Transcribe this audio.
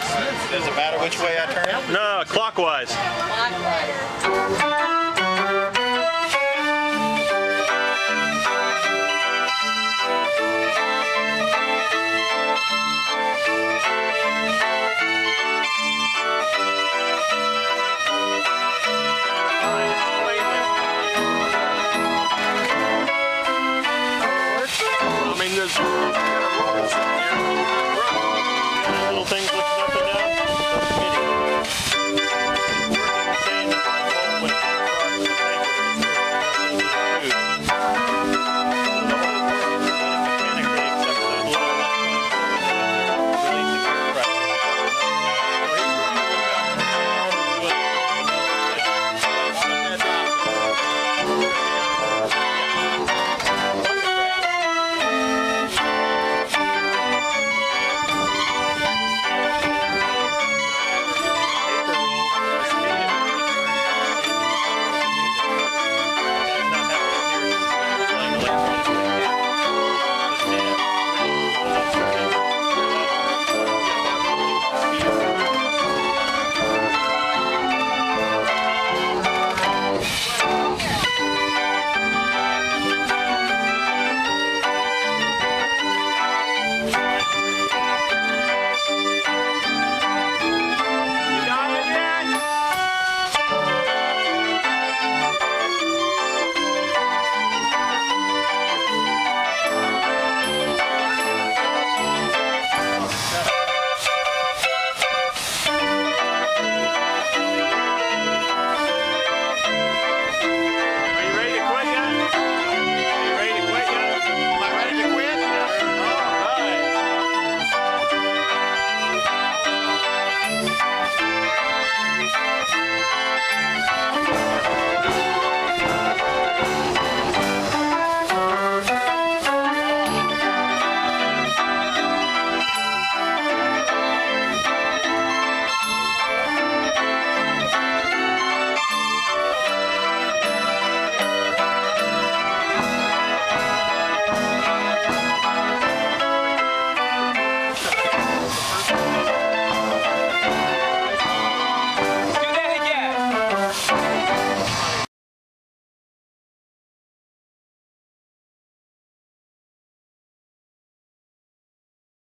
Does it matter which way I turn? No, clockwise. I mean, there's